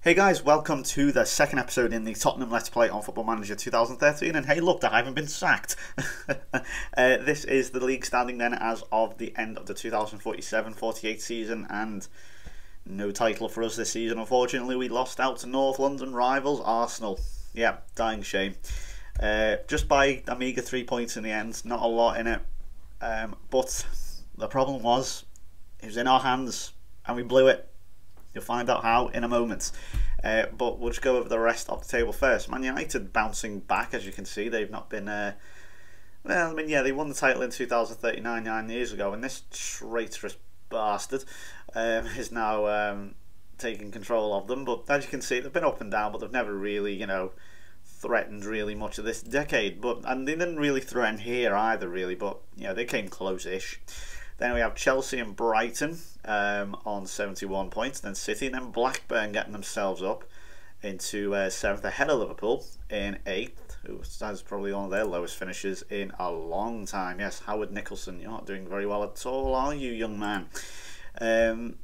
Hey guys, welcome to the second episode in the Tottenham Let's Play on Football Manager 2013. And hey, look, I haven't been sacked. uh, this is the league standing then as of the end of the 2047 48 season, and no title for us this season. Unfortunately, we lost out to North London rivals Arsenal. Yeah, dying shame. Uh, just by a meagre three points in the end, not a lot in it. Um, but the problem was, it was in our hands, and we blew it. You'll find out how in a moment. Uh, but we'll just go over the rest of the table first. Man United bouncing back, as you can see. They've not been. Uh, well, I mean, yeah, they won the title in 2039, nine years ago, and this traitorous bastard um, is now um, taking control of them. But as you can see, they've been up and down, but they've never really, you know, threatened really much of this decade. But and they didn't really threaten here either, really. But you know, they came close-ish. Then we have Chelsea and Brighton um, on 71 points. Then City and then Blackburn getting themselves up into uh, seventh ahead of Liverpool in eighth. That's probably one of their lowest finishes in a long time. Yes, Howard Nicholson, you're not doing very well at all, are you, young man? Um,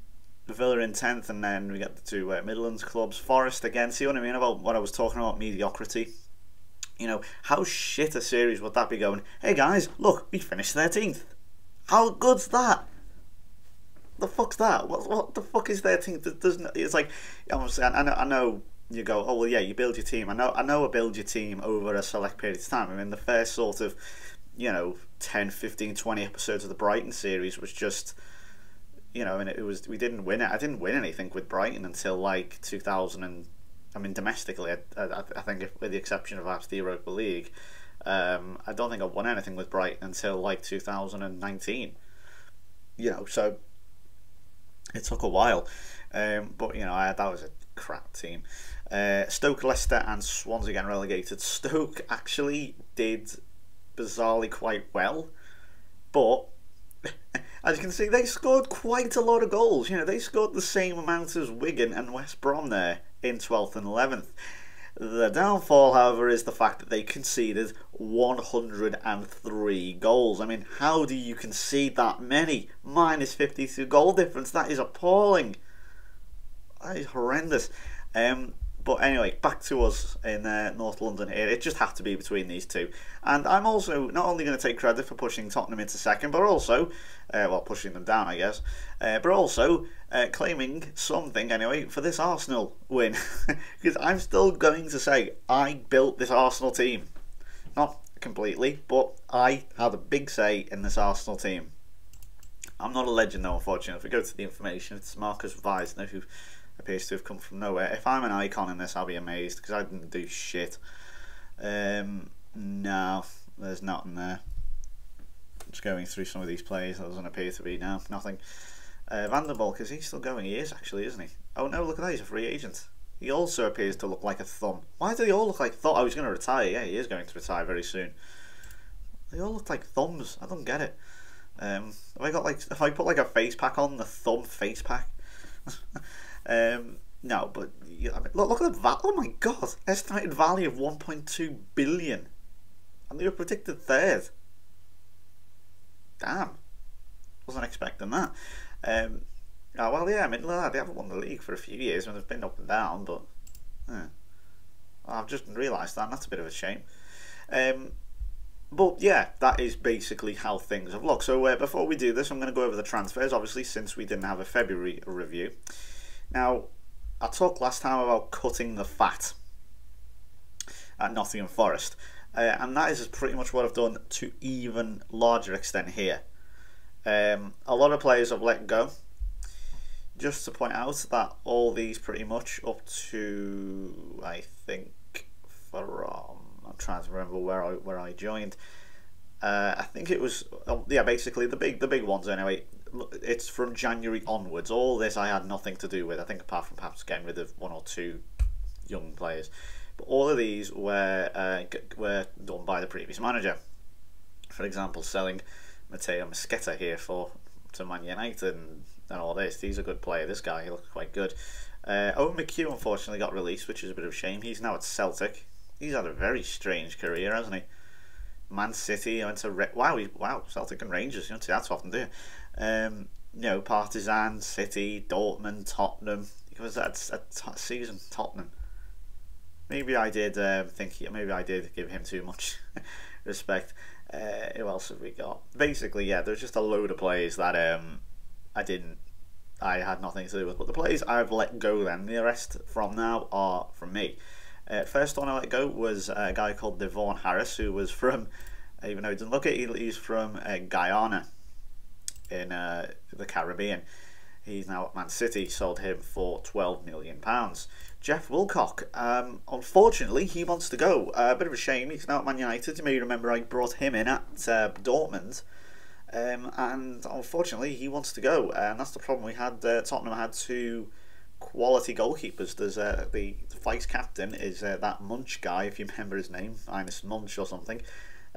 Villa in 10th, and then we get the two uh, Midlands clubs. Forest again. See what I mean about what I was talking about mediocrity? You know, how shit a series would that be going? Hey guys, look, we finished 13th. How good's that? The fuck's that? What what the fuck is their team? Doesn't it's like obviously I know, I know you go oh well yeah you build your team. I know I know I build your team over a select period of time. I mean the first sort of you know 10, 15, 20 episodes of the Brighton series was just you know and it was we didn't win it. I didn't win anything with Brighton until like 2000 and I mean domestically I, I, I think if, with the exception of perhaps the Europa League. Um, I don't think I won anything with Brighton until like 2019. You know, so it took a while. Um, but, you know, I, that was a crap team. Uh, Stoke, Leicester, and Swansea getting relegated. Stoke actually did bizarrely quite well, but as you can see, they scored quite a lot of goals. You know, they scored the same amount as Wigan and West Brom there in 12th and 11th. The downfall, however, is the fact that they conceded 103 goals. I mean, how do you concede that many? Minus 52 goal difference. That is appalling. That is horrendous. Um, but anyway, back to us in uh, North London here. It just had to be between these two. And I'm also not only going to take credit for pushing Tottenham into second, but also, uh, well, pushing them down, I guess, uh, but also uh, claiming something, anyway, for this Arsenal win. because I'm still going to say I built this Arsenal team. Not completely, but I had a big say in this Arsenal team. I'm not a legend, though, unfortunately. If we go to the information, it's Marcus Weisner who appears to have come from nowhere. If I'm an icon in this, I'll be amazed because I didn't do shit. Um, no, there's nothing there. Just going through some of these players, there doesn't appear to be now. Nothing. Uh, Van is he still going? He is actually, isn't he? Oh no, look at that, he's a free agent. He also appears to look like a thumb. Why do they all look like thumb? Oh, he's going to retire. Yeah, he is going to retire very soon. They all look like thumbs. I don't get it. Um, have I got like if I put like a face pack on the thumb face pack? Um, no, but I mean, look, look at the value. Oh my god, estimated value of 1.2 billion, and they were predicted third. Damn, wasn't expecting that. Um, oh, well, yeah, I mean, they haven't won the league for a few years, and they've been up and down, but yeah. I've just realised that, and that's a bit of a shame. Um, but yeah, that is basically how things have looked. So uh, before we do this, I'm going to go over the transfers, obviously, since we didn't have a February review. Now, I talked last time about cutting the fat at Nottingham Forest, uh, and that is pretty much what I've done to even larger extent here. Um, a lot of players have let go. Just to point out that all these pretty much up to I think from I'm trying to remember where I where I joined. Uh, I think it was oh, yeah basically the big the big ones anyway it's from January onwards. All this I had nothing to do with. I think apart from perhaps getting rid of one or two young players, but all of these were uh, were done by the previous manager. For example, selling Matteo Moschetta here for to Man United and, and all this. He's a good player. This guy he looks quite good. Uh, Owen McHugh unfortunately got released, which is a bit of a shame. He's now at Celtic. He's had a very strange career, hasn't he? Man City went to Re- wow, wow Celtic and Rangers. You don't see that often, do you? Um, you know, Partizan, City, Dortmund, Tottenham. He was at a season Tottenham. Maybe I did um, think he, maybe I did give him too much respect. Uh, who else have we got? Basically, yeah, there's just a load of players that um, I didn't, I had nothing to do with. But the players I've let go then, the rest from now are from me. Uh, first one I let go was a guy called Devon Harris, who was from, even though he didn't look it, he's from uh, Guyana in uh, the Caribbean. He's now at Man City, sold him for £12 million. Jeff Wilcock, um, unfortunately, he wants to go. Uh, a bit of a shame, he's now at Man United. You may remember I brought him in at uh, Dortmund. Um, and unfortunately, he wants to go. And that's the problem. We had uh, Tottenham had two quality goalkeepers. There's uh, the, vice captain is uh, that Munch guy, if you remember his name, Ines Munch or something.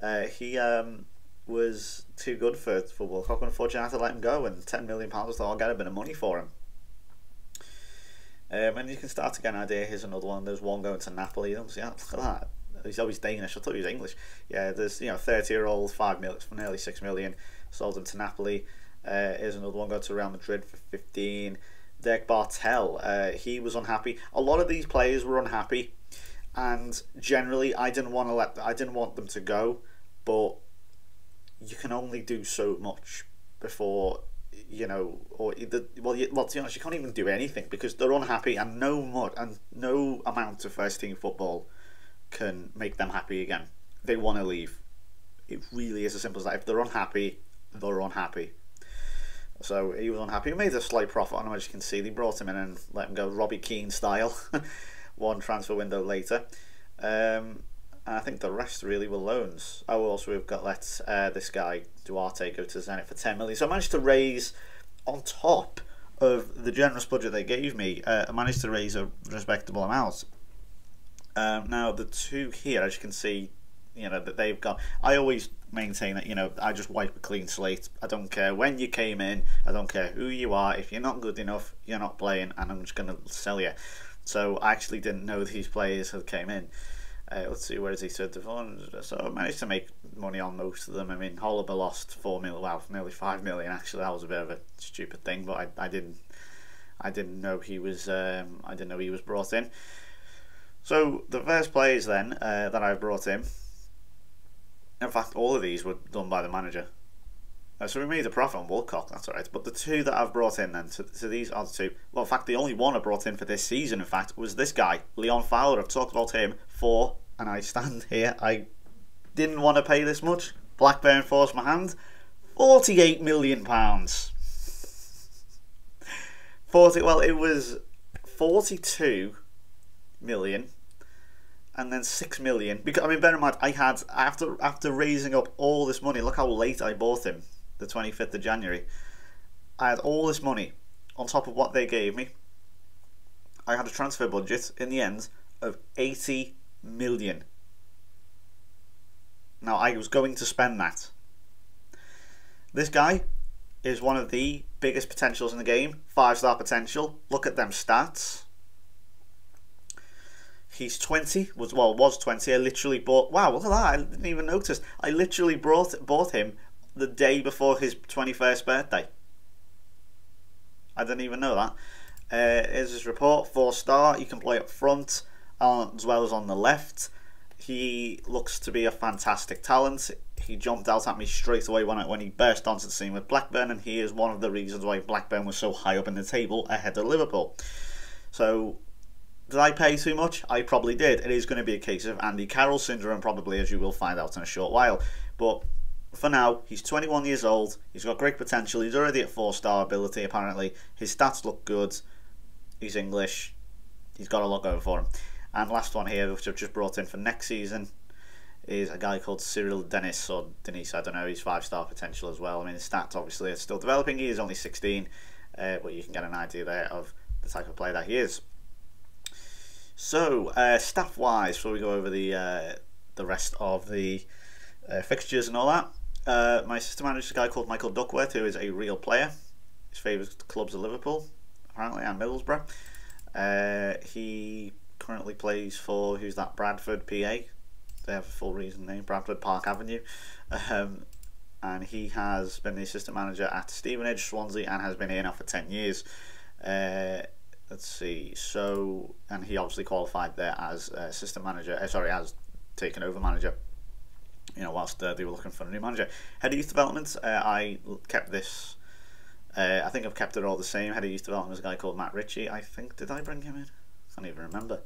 Uh, he um, was too good for, for Wilcock. Unfortunately, I had to let him go, and £10 million, so I'll get a bit of money for him. Um, and you can start to get an idea. Here's another one. There's one going to Napoli. You look at that. He's always Danish. I thought he was English. Yeah, there's you know 30 year old, five million for nearly six million. Sold him to Napoli. Uh, here's another one going to Real Madrid for 15. Dirk Bartel. Uh, he was unhappy. A lot of these players were unhappy, and generally I didn't want to let I didn't want them to go, but you can only do so much before you know, or the, well, you, well, to be honest, you can't even do anything because they're unhappy, and no more and no amount of first team football can make them happy again. They want to leave. It really is as simple as that. If they're unhappy, they're unhappy. So he was unhappy. He made a slight profit on him, as you can see. They brought him in and let him go Robbie Keane style, one transfer window later. Um, I think the rest really were loans. Oh, also we've got let uh, this guy Duarte go to Zenit for 10 million. So I managed to raise on top of the generous budget they gave me. Uh, I managed to raise a respectable amount. Um, now the two here, as you can see, you know that they've got. I always maintain that you know I just wipe a clean slate. I don't care when you came in. I don't care who you are. If you're not good enough, you're not playing, and I'm just going to sell you. So I actually didn't know these players had came in. Uh, let's see, where is he? So Devon, so I managed to make money on most of them. I mean, Holliber lost four million, well, nearly five million. Actually, that was a bit of a stupid thing, but I, I didn't, I didn't know he was, um, I didn't know he was brought in. So the first players then uh, that I've brought in, in fact, all of these were done by the manager. Uh, so we made a profit on Wilcock, that's alright. But the two that I've brought in then, so, so, these are the two. Well, in fact, the only one I brought in for this season, in fact, was this guy, Leon Fowler. I've talked about him for, and I stand here, I didn't want to pay this much. Blackburn forced my hand. £48 million. 40, well, it was 42 million and then six million. Because I mean, bear in mind, I had after after raising up all this money. Look how late I bought him the 25th of January. I had all this money on top of what they gave me. I had a transfer budget in the end of 80 million. Now, I was going to spend that. This guy is one of the biggest potentials in the game. Five star potential. Look at them stats. He's 20, was well, was 20. I literally bought, wow, look at that. I didn't even notice. I literally brought, bought him the day before his 21st birthday. I didn't even know that. Uh, here's his report, four star. You can play up front uh, as well as on the left. He looks to be a fantastic talent. He jumped out at me straight away when I, when he burst onto the scene with Blackburn, and he is one of the reasons why Blackburn was so high up in the table ahead of Liverpool. So, did I pay too much? I probably did. It is going to be a case of Andy Carroll syndrome, probably, as you will find out in a short while. But for now, he's 21 years old. He's got great potential. He's already at four star ability, apparently. His stats look good. He's English. He's got a lot going for him. And last one here, which I've just brought in for next season, is a guy called Cyril Dennis, or Denise, I don't know. He's five star potential as well. I mean, his stats obviously are still developing. He is only 16, uh, but you can get an idea there of the type of player that he is. So, uh, staff wise, before we go over the uh, the rest of the uh, fixtures and all that, uh, my assistant manager is a guy called Michael Duckworth, who is a real player. His favourite clubs are Liverpool, apparently, and Middlesbrough. Uh, he currently plays for who's that Bradford, PA. They have a full reason name, Bradford Park Avenue. Um, and he has been the assistant manager at Stevenage, Swansea, and has been here now for ten years. Uh, let's see. So, and he obviously qualified there as assistant manager. Uh, sorry, as taken over manager. You know, whilst uh, they were looking for a new manager. Head of youth development. Uh, I kept this. Uh, I think I've kept it all the same. Head of youth development was a guy called Matt Ritchie. I think did I bring him in? I can't even remember.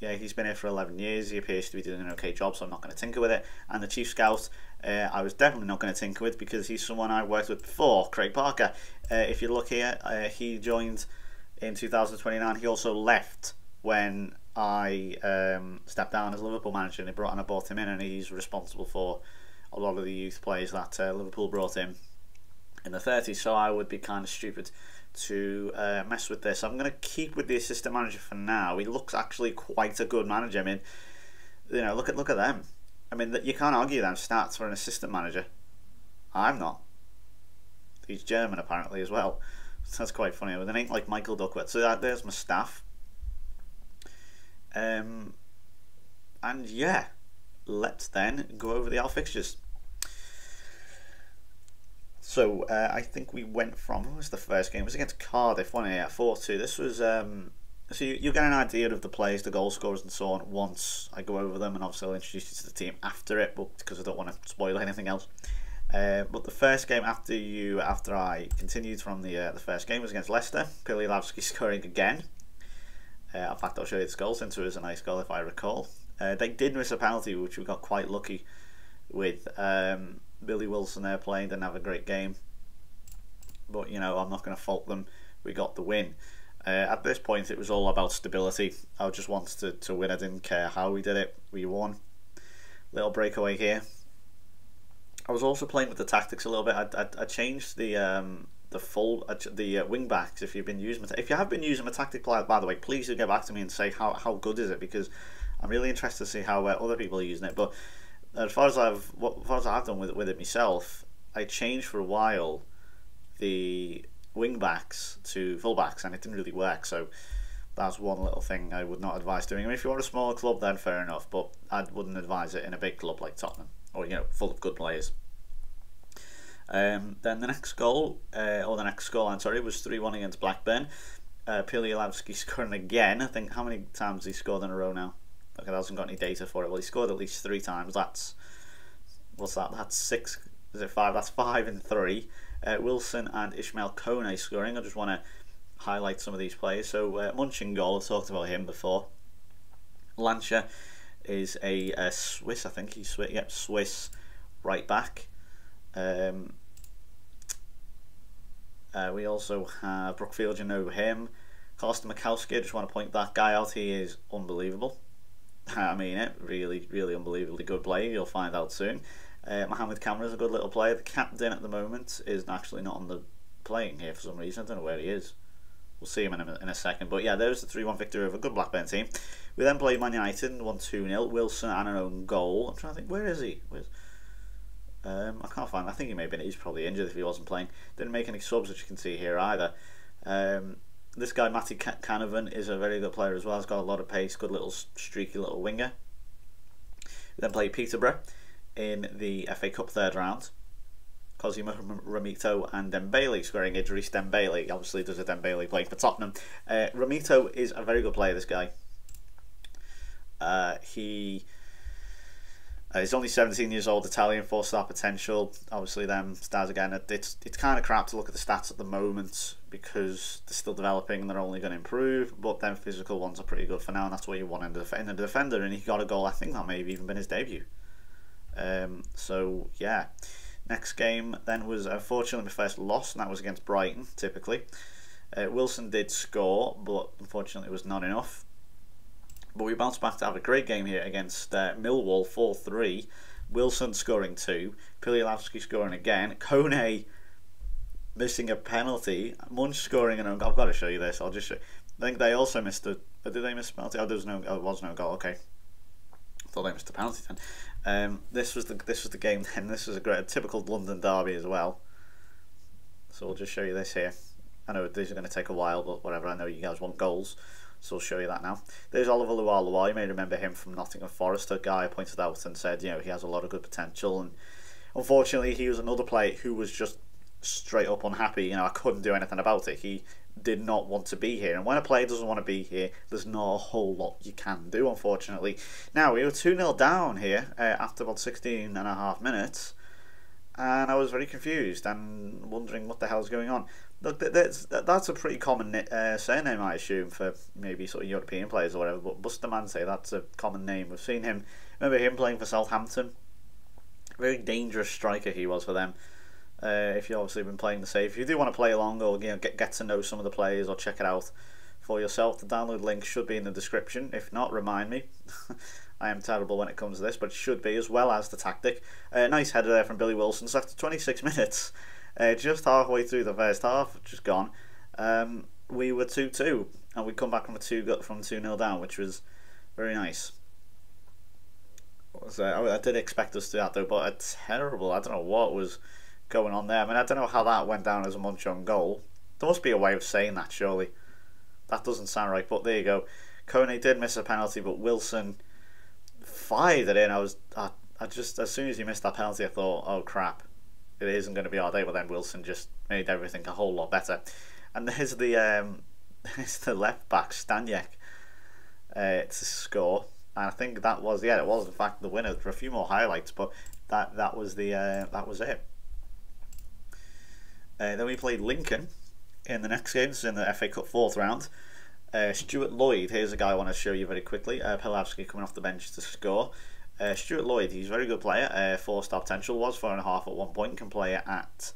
Yeah, he's been here for 11 years. He appears to be doing an okay job, so I'm not going to tinker with it. And the chief scout, uh, I was definitely not going to tinker with because he's someone I worked with before, Craig Parker. Uh, if you look here, uh, he joined in 2029. He also left when I um, stepped down as Liverpool manager and brought and I brought him in and he's responsible for a lot of the youth players that uh, Liverpool brought in in the 30s. So I would be kind of stupid to uh, mess with this. I'm going to keep with the assistant manager for now. He looks actually quite a good manager. I mean, you know, look at look at them. I mean, you can't argue them stats for an assistant manager. I'm not. He's German apparently as well. So that's quite funny. With a name like Michael Duckworth. So that, there's my staff. Um, and yeah, let's then go over the fixtures. So uh, I think we went from was the first game? It was against Cardiff, one four two. This was um, so you, you get an idea of the players, the goal scorers, and so on once I go over them, and obviously I'll introduce you to the team after it, but because I don't want to spoil anything else. Uh, but the first game after you, after I continued from the uh, the first game was against Leicester. Pililavsky scoring again. Uh, in fact, I'll show you this goal since it was a nice goal if I recall. Uh, they did miss a penalty, which we got quite lucky with. Um, Billy Wilson there playing didn't have a great game, but you know I'm not going to fault them. We got the win. Uh, at this point, it was all about stability. I just wanted to, to win. I didn't care how we did it. We won. Little breakaway here. I was also playing with the tactics a little bit. I, I, I changed the um, the full uh, the uh, wing backs. If you've been using if you have been using a tactic player, by the way, please do get back to me and say how, how good is it because I'm really interested to see how uh, other people are using it. But as far as I've what as far as I've done with it, with it myself, I changed for a while the wing backs to full backs, and it didn't really work. So that's one little thing I would not advise doing. I mean, if you want a smaller club, then fair enough, but I wouldn't advise it in a big club like Tottenham or you know full of good players. Um, then the next goal, uh, or the next score, I'm sorry, was 3 1 against Blackburn. Uh, Pilialavsky scoring again. I think how many times he scored in a row now? Okay, I hasn't got any data for it. Well, he scored at least three times. That's what's that? That's six. Is it five? That's five and three. Uh, Wilson and Ishmael Kone scoring. I just want to highlight some of these players. So uh, Munching goal. I've talked about him before. Lancia is a, a Swiss. I think he's Swiss. Yep, Swiss right back. Um, uh, we also have Brookfield, you know him. Costa Mikowski, I just want to point that guy out. He is unbelievable. I mean it. Really, really unbelievably good player. You'll find out soon. Uh, Mohamed Kamara is a good little player. The captain at the moment is actually not on the playing here for some reason. I don't know where he is. We'll see him in a, in a second. But yeah, there's the 3 1 victory over a good Blackburn team. We then played Man United and won 2 0. Wilson and an own goal. I'm trying to think, where is he? Where's, um, I can't find. I think he may have been. He's probably injured if he wasn't playing. Didn't make any subs, as you can see here either. Um, this guy Matty Canavan is a very good player as well. He's got a lot of pace, good little streaky little winger. We then played Peterborough in the FA Cup third round. Cosimo Ramito and Dembele scoring Idris Dembele. Obviously, does a Dembele playing for Tottenham. Uh, Ramito is a very good player. This guy. Uh, he uh, he's only 17 years old, Italian, four star potential. Obviously, them stars again. It's it's kind of crap to look at the stats at the moment because they're still developing and they're only going to improve. But then physical ones are pretty good for now, and that's what you want in the, in the defender. And he got a goal. I think that may have even been his debut. Um, so yeah, next game then was unfortunately my first loss, and that was against Brighton. Typically, uh, Wilson did score, but unfortunately it was not enough. But we bounced back to have a great game here against uh, Millwall 4 3. Wilson scoring two, Pilialavsky scoring again, Kone missing a penalty, Munch scoring and I've got to show you this. I'll just show. I think they also missed a. Did they miss a penalty? Oh, there was no. Oh, was no goal. Okay. I thought they missed a penalty then. Um, this was the this was the game then. This was a great typical London derby as well. So we'll just show you this here. I know these are going to take a while, but whatever. I know you guys want goals. So I'll show you that now. There's Oliver Lualua. You may remember him from Nottingham Forest. A guy I pointed out and said, you know, he has a lot of good potential. And unfortunately, he was another player who was just straight up unhappy. You know, I couldn't do anything about it. He did not want to be here. And when a player doesn't want to be here, there's not a whole lot you can do, unfortunately. Now, we were 2 0 down here uh, after about 16 and a half minutes, and I was very confused and wondering what the hell's going on. Look, that's, that's a pretty common uh, surname, I assume, for maybe sort of European players or whatever, but Bustamante, that's a common name. We've seen him, remember him playing for Southampton? Very dangerous striker he was for them. Uh, if you've obviously been playing the save. If you do want to play along or you know, get, get to know some of the players or check it out for yourself, the download link should be in the description. If not, remind me. I am terrible when it comes to this, but it should be, as well as the tactic. Uh, nice header there from Billy Wilson. So after 26 minutes, uh, just halfway through the first half, just gone, um, we were 2 2, and we come back from a 2 from 2 0 down, which was very nice. Was, uh, I did expect us to do that though, but a terrible. I don't know what was going on there. I mean, I don't know how that went down as a Munch on goal. There must be a way of saying that, surely. That doesn't sound right, but there you go. Kone did miss a penalty, but Wilson fired it in. I was, I, I just, as soon as he missed that penalty, I thought, oh crap, it isn't going to be our day. But then Wilson just made everything a whole lot better. And there's the, um, there's the left back Staniek uh, to score. And I think that was, yeah, it was in fact the winner for a few more highlights, but that that was the uh, that was it. Uh, then we played Lincoln in the next game, in the FA Cup fourth round. Uh, Stuart Lloyd, here's a guy I want to show you very quickly. Uh, coming off the bench to score. Uh, Stuart Lloyd, he's a very good player. Uh, four star potential was four and a half at one point. Can play at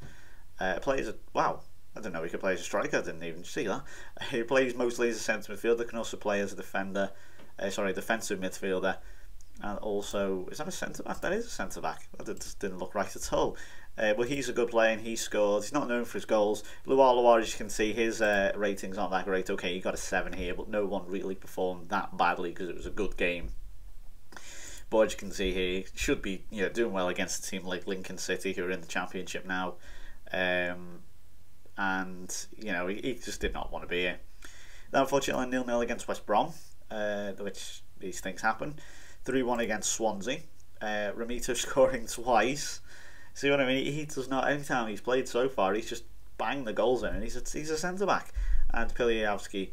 uh, plays. A, wow, I don't know. He could play as a striker. I didn't even see that. he plays mostly as a centre midfielder. Can also play as a defender. Uh, sorry, defensive midfielder. And also, is that a centre back? That is a centre back. That just didn't look right at all. Uh, but he's a good player and he scored. He's not known for his goals. Lualua, as you can see, his uh, ratings aren't that great. Okay, he got a 7 here, but no one really performed that badly because it was a good game. But as you can see here, he should be you know, doing well against a team like Lincoln City, who are in the Championship now. Um, and, you know, he, he, just did not want to be here. Then, unfortunately, nil nil against West Brom, uh, which these things happen. 3 1 against Swansea. Uh, Ramito scoring twice. See what I mean? He does not. any time he's played so far, he's just banged the goals in, and he's a, he's a centre back. And Pilijavski,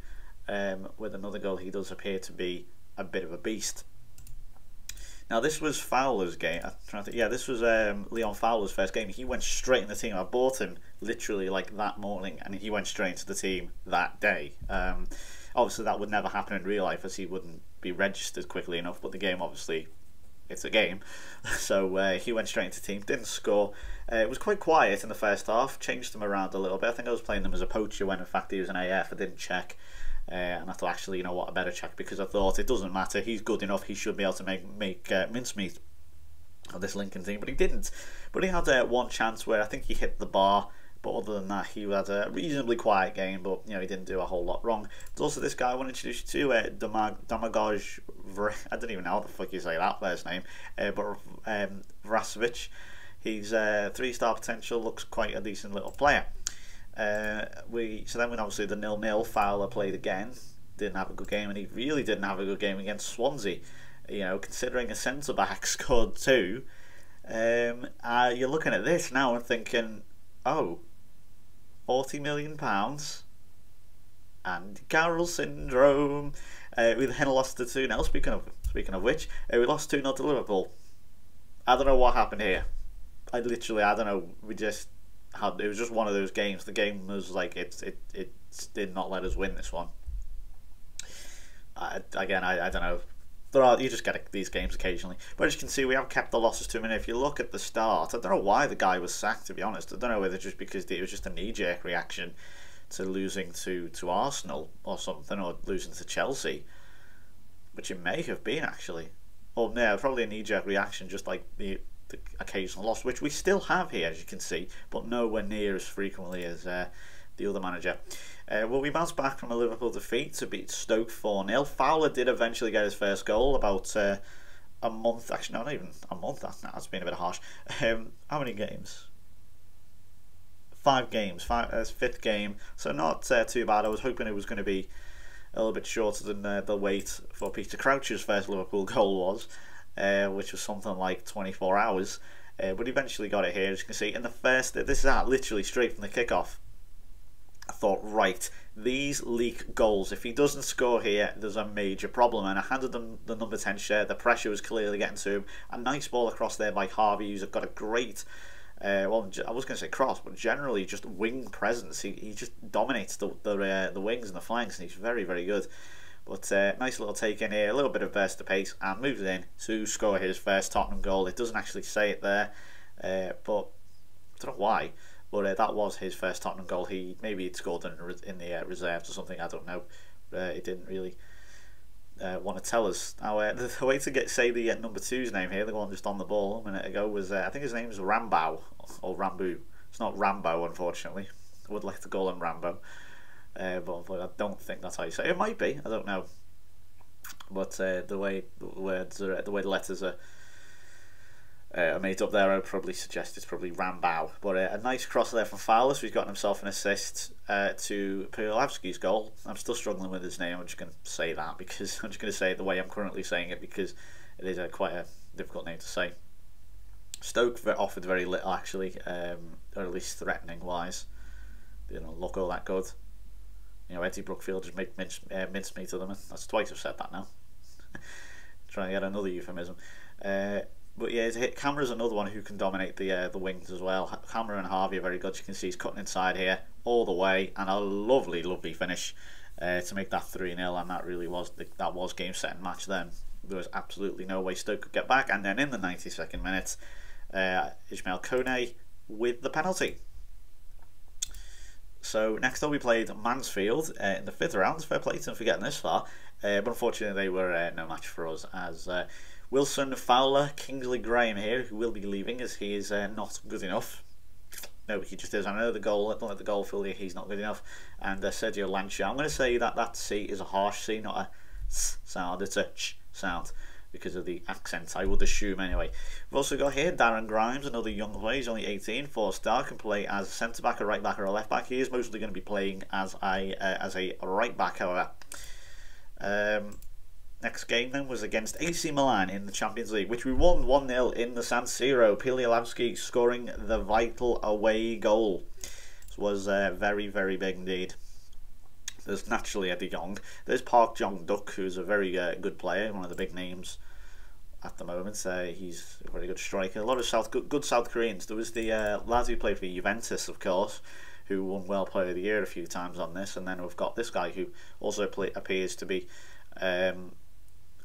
um, with another goal, he does appear to be a bit of a beast. Now this was Fowler's game. I'm trying to think. Yeah, this was um, Leon Fowler's first game. He went straight in the team. I bought him literally like that morning, and he went straight into the team that day. Um, obviously, that would never happen in real life, as he wouldn't be registered quickly enough. But the game obviously it's a game. So uh, he went straight into team, didn't score. Uh, it was quite quiet in the first half, changed him around a little bit. I think I was playing them as a poacher when in fact he was an AF. I didn't check. Uh, and I thought, actually, you know what, I better check because I thought it doesn't matter. He's good enough. He should be able to make make uh, mincemeat of this Lincoln team, but he didn't. But he had uh, one chance where I think he hit the bar but other than that, he had a reasonably quiet game, but you know he didn't do a whole lot wrong. There's also this guy I want to introduce you to, uh, Damag- Damagoj. I don't even know how the fuck you say that first name, uh, but um, Vrasovic. He's uh, three star potential. Looks quite a decent little player. Uh, we so then when obviously the nil nil Fowler played again, didn't have a good game, and he really didn't have a good game against Swansea. You know, considering a centre back scored two, um, uh, you're looking at this now and thinking, oh, 40 million pounds. Andy Carroll syndrome. Uh, we then lost to 2 0. Speaking of speaking of which, uh, we lost 2 0 to Liverpool. I don't know what happened here. I literally, I don't know. We just had, it was just one of those games. The game was like, it, it, it did not let us win this one. I, again, I, I don't know there are you just get these games occasionally. But as you can see, we have kept the losses to a minute. If you look at the start, I don't know why the guy was sacked. To be honest, I don't know whether just because it was just a knee-jerk reaction to losing to to Arsenal or something, or losing to Chelsea, which it may have been actually. Or yeah, probably a knee-jerk reaction, just like the the occasional loss, which we still have here, as you can see, but nowhere near as frequently as uh, the other manager. Uh, well, we bounced back from a Liverpool defeat to beat Stoke 4 0. Fowler did eventually get his first goal about uh, a month, actually, no, not even a month, that, that's been a bit harsh. Um, how many games? Five games, five, uh, fifth game, so not uh, too bad. I was hoping it was going to be a little bit shorter than uh, the wait for Peter Crouch's first Liverpool goal was, uh, which was something like 24 hours. Uh, but eventually got it here, as you can see. In the first, this is out literally straight from the kickoff. Thought, right, these leak goals. If he doesn't score here, there's a major problem. And I handed them the number 10 shirt. The pressure was clearly getting to him. A nice ball across there by Harvey, who's got a great, uh, well, I was going to say cross, but generally just wing presence. He, he just dominates the the, uh, the wings and the flanks, and he's very, very good. But uh, nice little take in here, a little bit of burst of pace, and moves in to score his first Tottenham goal. It doesn't actually say it there, uh, but I don't know why. But uh, that was his first Tottenham goal. He maybe he'd scored in, in the uh, reserves or something. I don't know. Uh, he didn't really uh, want to tell us. Now uh, the, the way to get say the uh, number two's name here, the one just on the ball a minute ago, was I think his name is Rambo or Rambo. It's not Rambo, unfortunately. I would like to call him Rambo, but, I don't think that's how you say it. It might be. I don't know. But the way the words are, the way the letters are uh, made up there, I would probably suggest it's probably Rambau. But uh, a nice cross there from Fowler, so he's gotten himself an assist uh, to Pujolavski's goal. I'm still struggling with his name. I'm just going to say that because I'm just going to say it the way I'm currently saying it because it is a, quite a difficult name to say. Stoke offered very little actually, um, or at least threatening wise. They didn't look all that good. You know, Eddie Brookfield just made mince, uh, mincemeat of them. That's twice I've said that now. Trying to get another euphemism. Uh, but yeah, Kamara's another one who can dominate the uh, the wings as well. Kamara and Harvey are very good. You can see he's cutting inside here all the way, and a lovely, lovely finish uh, to make that three 0 And that really was the, that was game set and match. Then there was absolutely no way Stoke could get back. And then in the 92nd minute, uh, Ismail Kone with the penalty. So next up we played Mansfield uh, in the fifth round. Fair play to them for getting this far, uh, but unfortunately they were uh, no match for us as uh, Wilson Fowler, Kingsley Graham here, who will be leaving as he is uh, not good enough. No, he just is. I know the goal. Don't let the goal fool you. He's not good enough. And uh, Sergio Lancia. I'm going to say that that C is a harsh C, not a S sound. It's a ch sound because of the accent, I would assume anyway. We've also got here Darren Grimes, another young player. He's only 18, four star, can play as a centre back, a right back, or a left back. He is mostly going to be playing as a uh, as a right back, however. Um, Next game then was against AC Milan in the Champions League, which we won 1 0 in the San Siro. Pilialavsky scoring the vital away goal. This was uh, very, very big indeed. There's naturally Eddie Young. There's Park Jong Duk, who's a very uh, good player, one of the big names at the moment. Uh, he's a very good striker. A lot of South good, good South Koreans. There was the uh, lad who played for Juventus, of course, who won World Player of the Year a few times on this. And then we've got this guy who also play, appears to be um,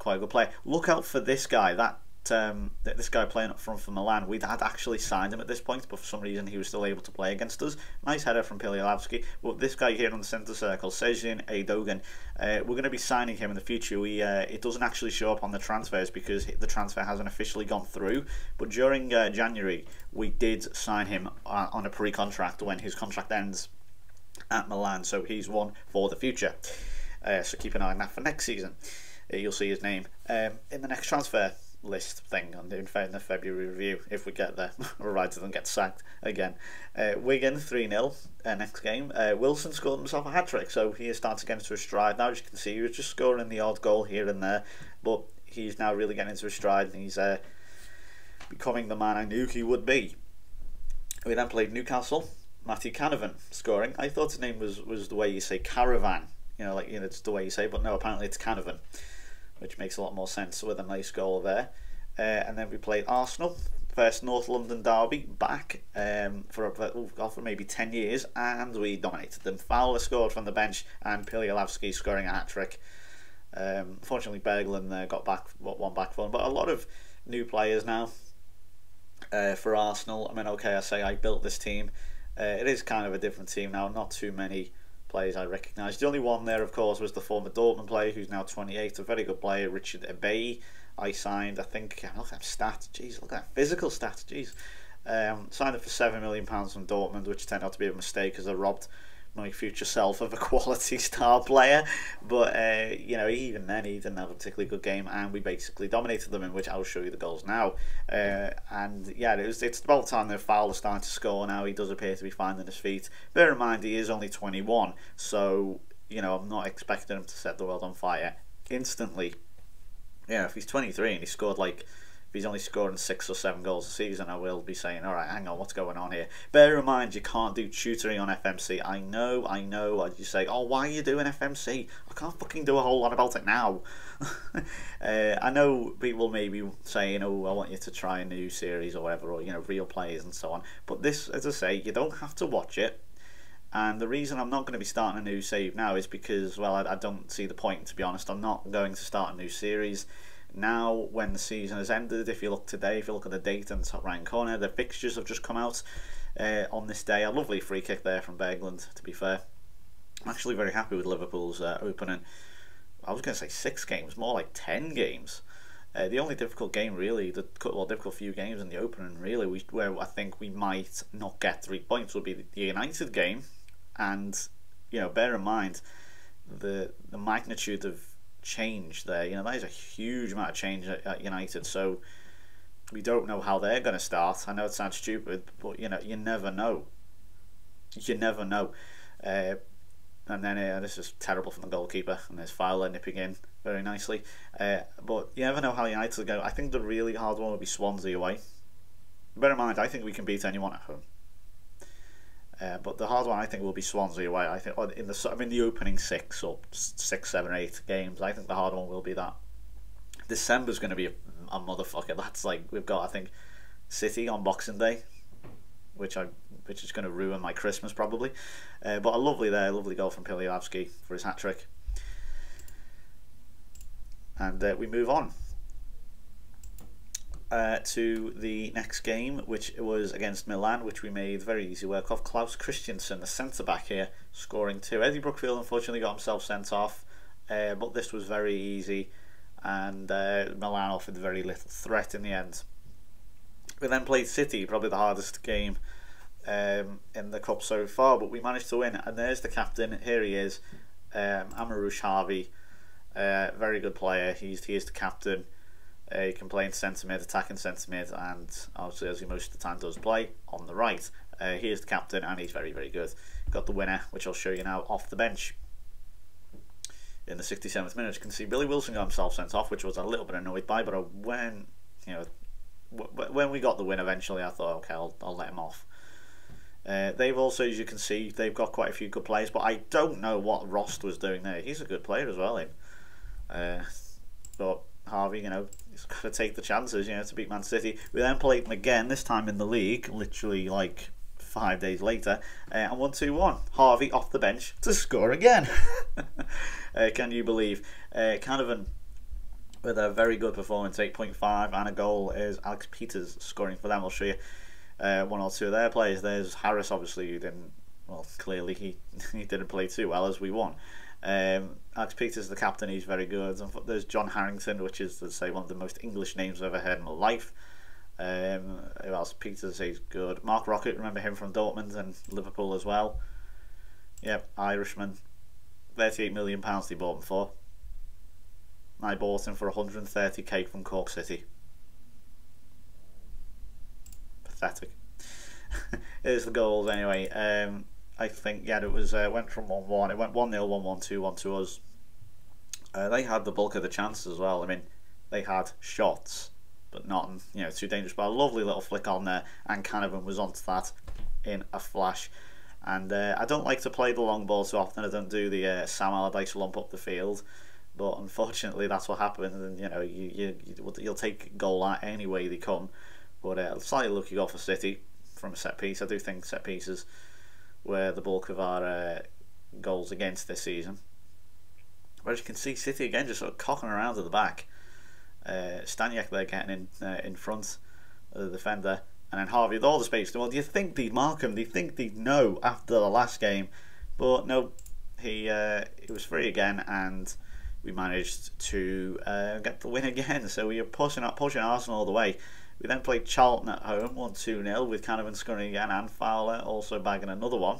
quite a good player. Look out for this guy. That um, this guy playing up front for Milan, we had actually signed him at this point, but for some reason he was still able to play against us. Nice header from Pilialavsky. But this guy here on the centre circle, Sejin Edogan, uh, we're going to be signing him in the future. We uh, It doesn't actually show up on the transfers because the transfer hasn't officially gone through. But during uh, January, we did sign him uh, on a pre-contract when his contract ends at Milan. So he's one for the future. Uh, so keep an eye on that for next season. Uh, you'll see his name um, in the next transfer list thing on the, in the February review if we get there, rather than get sacked again. Uh, Wigan 3 0 uh, next game. Uh, Wilson scored himself a hat trick, so he is starting to get into a stride now. As you can see, he was just scoring the odd goal here and there, but he's now really getting into a stride and he's uh, becoming the man I knew he would be. We then played Newcastle. Matthew Canavan scoring. I thought his name was, was the way you say caravan, you know, like you know, it's the way you say, it, but no, apparently it's Canavan which makes a lot more sense with a nice goal there. Uh, and then we played Arsenal, first North London derby back um, for, for maybe 10 years, and we dominated them. Fowler scored from the bench, and Pilialavsky scoring a hat trick. Um, fortunately, Berglund uh, got back one back for them, but a lot of new players now uh, for Arsenal. I mean, okay, I say I built this team. Uh, it is kind of a different team now, not too many players I recognised. The only one there, of course, was the former Dortmund player who's now 28, a very good player, Richard Ebay. I signed, I think, look at that stat, jeez, look at that physical stat, jeez. Um, signed it for £7 million from Dortmund, which turned out to be a mistake as I robbed my future self of a quality star player. But uh, you know, even then, he didn't have a particularly good game, and we basically dominated them. In which I'll show you the goals now. Uh, and yeah, it was, it's about time that Fowler starting to score now. He does appear to be finding his feet. Bear in mind, he is only 21, so you know, I'm not expecting him to set the world on fire instantly. Yeah, if he's 23 and he scored like if he's only scoring six or seven goals a season, I will be saying, all right, hang on, what's going on here? Bear in mind, you can't do tutoring on FMC. I know, I know. You say, oh, why are you doing FMC? I can't fucking do a whole lot about it now. uh, I know people may be saying, oh, I want you to try a new series or whatever, or, you know, real players and so on. But this, as I say, you don't have to watch it. And the reason I'm not going to be starting a new save now is because, well, I, I don't see the point, to be honest. I'm not going to start a new series now when the season has ended if you look today if you look at the date in the top right corner the fixtures have just come out uh, on this day. A lovely free kick there from Berglund to be fair. I'm actually very happy with Liverpool's uh, opening. I was going to say six games more like ten games. Uh, the only difficult game really the well difficult few games in the opening really we, where I think we might not get three points would be the, the United game. And you know bear in mind the the magnitude of change there. You know, that is a huge amount of change at, at United. So we don't know how they're going to start. I know it sounds stupid, but you know, you never know. You never know. Uh, and then uh, this is terrible from the goalkeeper, and there's Fowler nipping in very nicely. Uh, but you never know how United go. I think the really hard one will be Swansea away. Bear in mind, I think we can beat anyone at home. Uh, but the hard one I think will be Swansea away. I think in the I mean the opening six or six, seven, eight games. I think the hard one will be that. December's going to be a, a motherfucker. That's like we've got I think City on Boxing Day, which I which is going to ruin my Christmas probably. Uh, but a lovely there, lovely goal from Piliavsky for his hat trick. And uh, we move on uh, to the next game, which was against Milan, which we made very easy work of. Klaus Christensen, the centre back here, scoring two. Eddie Brookfield unfortunately got himself sent off, uh, but this was very easy, and uh, Milan offered very little threat in the end. We then played City, probably the hardest game um, in the cup so far, but we managed to win. And there's the captain. Here he is, um, Amarouche Harvey, uh, very good player. He's he is the captain. He can play in centre mid, attacking centre mid, and obviously, as he most of the time does play, on the right. Uh, he is the captain, and he's very, very good. Got the winner, which I'll show you now, off the bench. In the 67th minute, you can see Billy Wilson got himself sent off, which was a little bit annoyed by, but when you know when we got the win eventually, I thought, okay, I'll, I'll let him off. Uh, they've also, as you can see, they've got quite a few good players, but I don't know what Rost was doing there. He's a good player as well, him. Uh, but Harvey, you know, to take the chances, you know, to beat Man City. We then played them again, this time in the league, literally like five days later, uh, and 1 2 1. Harvey off the bench to score again. uh, can you believe? Uh, Canavan with a very good performance, 8.5, and a goal is Alex Peters scoring for them. I'll show you uh, one or two of their players. There's Harris, obviously, who didn't, well, clearly he, he didn't play too well as we won. Um, Alex Peters, the captain, he's very good. There's John Harrington, which is, let's say, one of the most English names I've ever heard in my life. Um, who else? Peters, he's good. Mark Rocket, remember him from Dortmund and Liverpool as well. Yep, Irishman. £38 million they bought him for. I bought him for 130k from Cork City. Pathetic. Here's the goals anyway. Um, I think yeah, it was uh, went from one one. It went one 0 one one two one to us. Uh, they had the bulk of the chances as well. I mean, they had shots, but not you know too dangerous. But a lovely little flick on there, and Canavan was onto that in a flash. And uh, I don't like to play the long ball so often. I don't do the uh, Sam Allardyce lump up the field, but unfortunately that's what happens. And you know you you you'll take goal at any way they come. But uh, slightly lucky goal for City from a set piece. I do think set pieces where the bulk of our uh, goals against this season. Whereas you can see City again just sort of cocking around at the back. Uh, Staniak there getting in uh, in front of the defender, and then Harvey with all the space. Well, do you think they'd mark him? Do you think they'd know after the last game? But no, he uh, was free again, and we managed to uh, get the win again. So we are pushing up, pushing Arsenal all the way. We then played Charlton at home, 1 2 0, with Canavan scoring again and Fowler also bagging another one.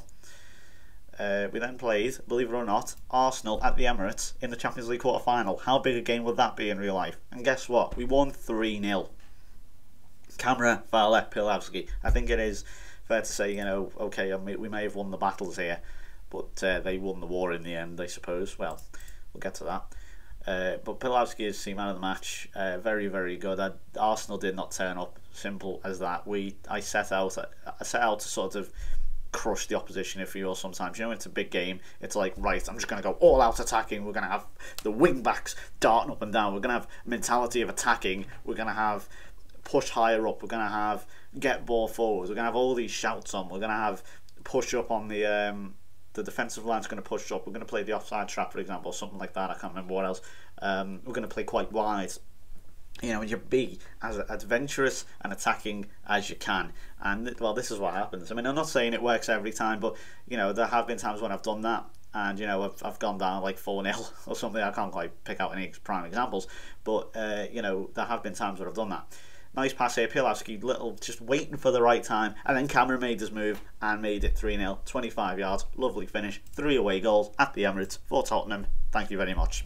Uh, we then played, believe it or not, Arsenal at the Emirates in the Champions League quarter final. How big a game would that be in real life? And guess what? We won 3 0. Kamara, Fowler, Pilavsky. I think it is fair to say, you know, okay, we may have won the battles here, but uh, they won the war in the end, I suppose. Well, we'll get to that. Uh, but Pilowski is the man of the match. Uh, very, very good. I, Arsenal did not turn up. Simple as that. We I set out I set out to sort of crush the opposition if you will sometimes. You know, it's a big game. It's like, right, I'm just going to go all out attacking. We're going to have the wing backs darting up and down. We're going to have mentality of attacking. We're going to have push higher up. We're going to have get ball forwards. We're going to have all these shouts on. We're going to have push up on the um, the defensive line's going to push up. We're going to play the offside trap, for example, or something like that. I can't remember what else. Um, we're going to play quite wide. You know, and you be as adventurous and attacking as you can. And well, this is what happens. I mean, I'm not saying it works every time, but you know, there have been times when I've done that, and you know, I've, I've gone down like four 0 or something. I can't quite pick out any prime examples, but uh, you know, there have been times where I've done that. Nice pass here, Pilavsky, little just waiting for the right time, and then Cameron made his move and made it 3 0, 25 yards, lovely finish, three away goals at the Emirates for Tottenham. Thank you very much.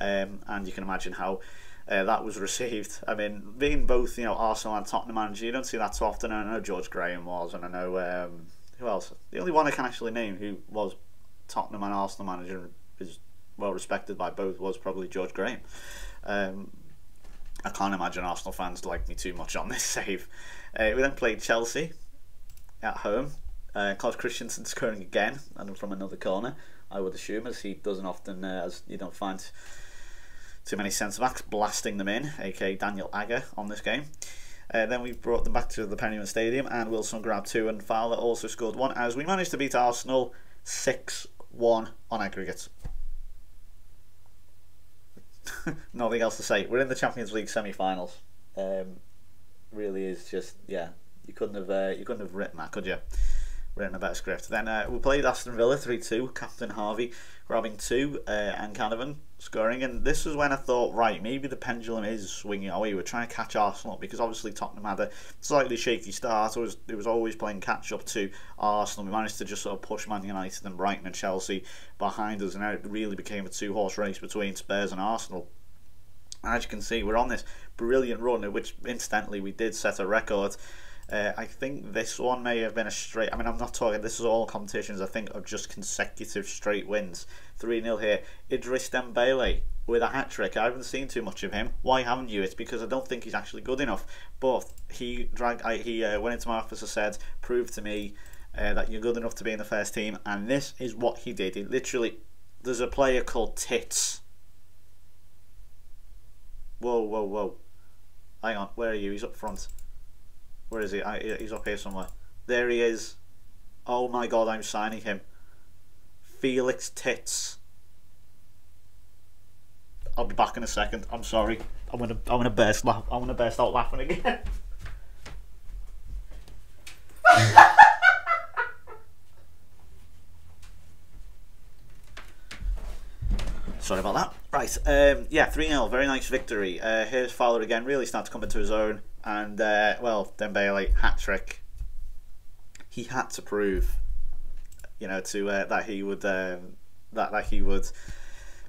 Um, and you can imagine how uh, that was received. I mean, being both you know Arsenal and Tottenham manager, you don't see that too often. I know George Graham was, and I know um, who else. The only one I can actually name who was Tottenham and Arsenal manager is well respected by both was probably George Graham. Um, I can't imagine Arsenal fans like me too much on this save. Uh, we then played Chelsea at home. Uh, Claus Christensen scoring again, and from another corner, I would assume, as he doesn't often, uh, as you don't find too many centre backs blasting them in, aka Daniel Agger on this game. Uh, then we brought them back to the Perryman Stadium, and Wilson grabbed two, and Fowler also scored one, as we managed to beat Arsenal 6 1 on aggregate. nothing else to say. We're in the Champions League semi-finals. Um, really is just yeah. You couldn't have uh, you couldn't have written that, could you? Written a better script. Then uh, we played Aston Villa three two. Captain Harvey grabbing two uh, and Canavan scoring. And this was when I thought, right, maybe the pendulum is swinging oh, away. We're trying to catch Arsenal because obviously Tottenham had a slightly shaky start. It was it was always playing catch up to Arsenal. We managed to just sort of push Man United and Brighton and Chelsea behind us, and it really became a two horse race between Spurs and Arsenal as you can see, we're on this brilliant run, which incidentally we did set a record. Uh, I think this one may have been a straight. I mean, I'm not talking. This is all competitions. I think of just consecutive straight wins. Three 0 here. Idris Dembele with a hat trick. I haven't seen too much of him. Why haven't you? It's because I don't think he's actually good enough. But he dragged. I, he uh, went into my office and said, "Prove to me uh, that you're good enough to be in the first team." And this is what he did. He literally. There's a player called Tits Whoa, whoa, whoa. Hang on, where are you? He's up front. Where is he? I, he's up here somewhere. There he is. Oh my god, I'm signing him. Felix Tits. I'll be back in a second. I'm sorry. I'm gonna I'm gonna burst laugh I'm gonna burst out laughing again. Sorry about that. Right, um, yeah, 3 0, very nice victory. Uh, here's Fowler again, really starting to come into his own. And, uh, well, Dembele, hat trick. He had to prove, you know, to uh, that he would um, that that he would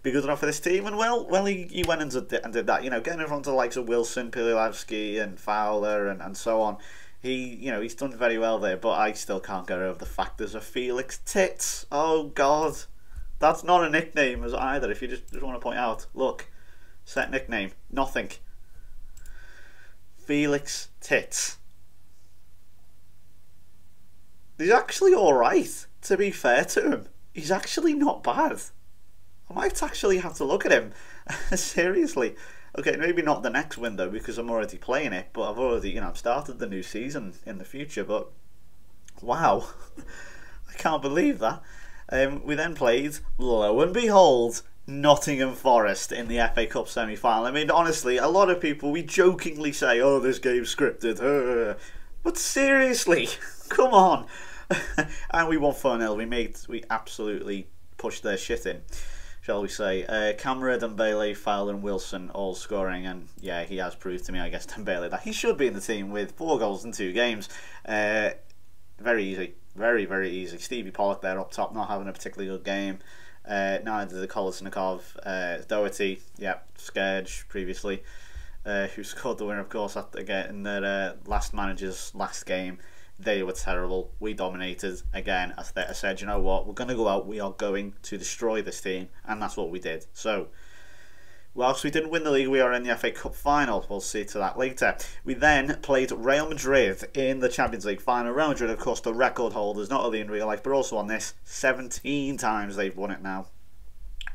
be good enough for this team. And well, well, he, he went and did, and did that. You know, getting in front of the likes of Wilson, Pilavsky, and Fowler, and, and so on. He, you know, he's done very well there. But I still can't get over the fact there's a Felix Tits. Oh God. That's not a nickname as either. If you just, just want to point out, look, set nickname, nothing. Felix Tits. He's actually alright, to be fair to him. He's actually not bad. I might actually have to look at him. Seriously. Okay, maybe not the next window because I'm already playing it, but I've already, you know, I've started the new season in the future, but wow. I can't believe that. Um, we then played, lo and behold, Nottingham Forest in the FA Cup semi final. I mean, honestly, a lot of people, we jokingly say, oh, this game's scripted. But seriously, come on. and we won 4 0. We made, we absolutely pushed their shit in, shall we say. Uh, Kamara, Dembele, Fowler, and Wilson all scoring. And yeah, he has proved to me, I guess, Dembele, that he should be in the team with four goals in two games. Uh, very easy. Very, very easy. Stevie Pollock there up top, not having a particularly good game. Uh, neither the Kolesnikov, uh, Doherty, yeah, Scourge previously, uh, who scored the winner, of course, at, again in their uh, last manager's last game. They were terrible. We dominated again. As I said, you know what? We're going to go out. We are going to destroy this team, and that's what we did. So Whilst we didn't win the league, we are in the FA Cup final. We'll see to that later. We then played Real Madrid in the Champions League final. Real Madrid, of course, the record holders, not only in real life, but also on this. 17 times they've won it now,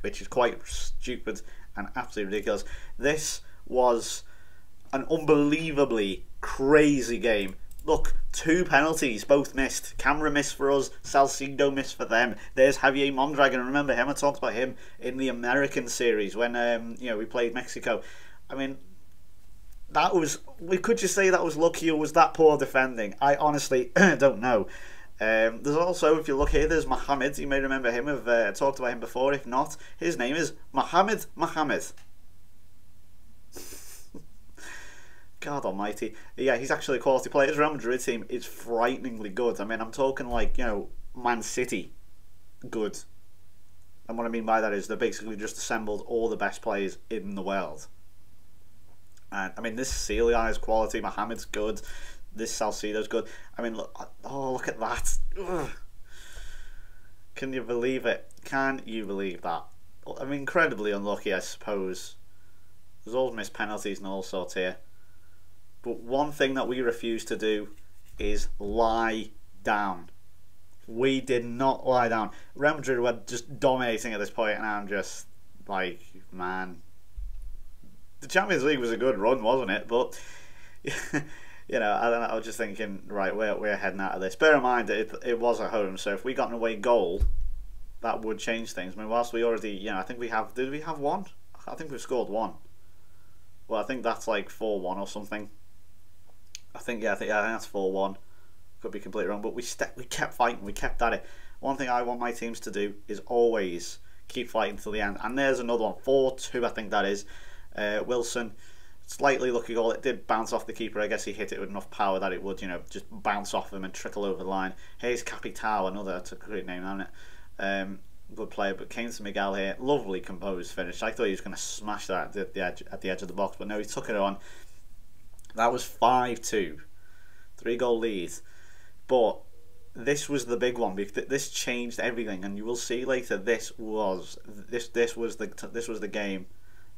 which is quite stupid and absolutely ridiculous. This was an unbelievably crazy game. Look, two penalties, both missed. Kamara missed for us, Salcido missed for them. There's Javier Mondragon. Remember him? I talked about him in the American series when um, you know we played Mexico. I mean, that was we could just say that was lucky or was that poor defending? I honestly don't know. Um, there's also, if you look here, there's Mohamed. You may remember him. I've uh, talked about him before. If not, his name is Mohamed Mohamed. God Almighty, yeah, he's actually a quality player. His Real Madrid team is frighteningly good. I mean, I'm talking like you know Man City, good. And what I mean by that is they basically just assembled all the best players in the world. And I mean, this Celia is quality. Mohamed's good. This Salcedo's good. I mean, look, oh look at that. Ugh. Can you believe it? Can you believe that? I'm incredibly unlucky, I suppose. There's all missed penalties and all sorts here. But one thing that we refuse to do is lie down. We did not lie down. Real Madrid were just dominating at this point, and I'm just like, man. The Champions League was a good run, wasn't it? But you know, I, I was just thinking, right, we're we're heading out of this. Bear in mind that it, it was at home, so if we got an away goal, that would change things. I mean, whilst we already, you know, I think we have. Did we have one? I think we've scored one. Well, I think that's like four one or something. I think yeah, I think, yeah, that's four one. Could be completely wrong, but we ste- we kept fighting, we kept at it. One thing I want my teams to do is always keep fighting till the end. And there's another one, four two, I think that is. Uh, Wilson, slightly lucky goal. It did bounce off the keeper. I guess he hit it with enough power that it would, you know, just bounce off him and trickle over the line. Here's Capitao, another that's a great name, isn't it? Um, good player, but came to Miguel here. Lovely composed finish. I thought he was going to smash that at the edge at the edge of the box, but no, he took it on. That was 5 2. Three goal lead. But this was the big one this changed everything and you will see later this was this this was the this was the game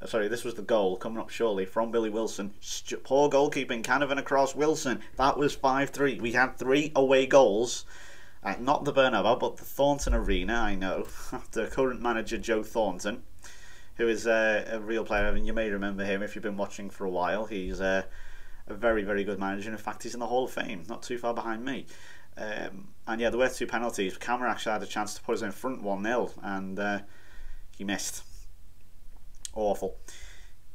uh, sorry this was the goal coming up shortly from Billy Wilson. Poor goalkeeping Canavan across Wilson. That was 5-3 we had three away goals. Uh, not the Bernabeu but the Thornton Arena I know. The current manager Joe Thornton who is uh, a real player I mean you may remember him if you've been watching for a while. He's uh, a very, very good manager. In fact, he's in the Hall of Fame, not too far behind me. Um, and yeah, there were two penalties. Kamara actually had a chance to put us in front 1 0, and uh, he missed. Awful.